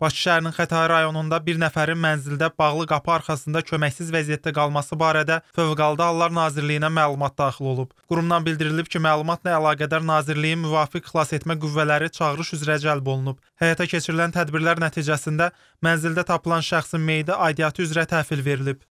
Bakı şəhərinin Xətai rayonunda bir nəfərin mənzildə bağlı qapı arxasında köməksiz vəziyyətdə qalması barədə Fövqəladə Hallar Nazirliyinə məlumat daxil olub. Qurumdan bildirilib ki, məlumatla əlaqədar Nazirliyin müvafiq xilasetmə qüvvələri çağırış üzrə cəlb olunub. Həyata keçirilən tədbirlər nəticəsində mənzildə tapılan şəxsin meyidi aidiyyatı üzrə təhvil verilib.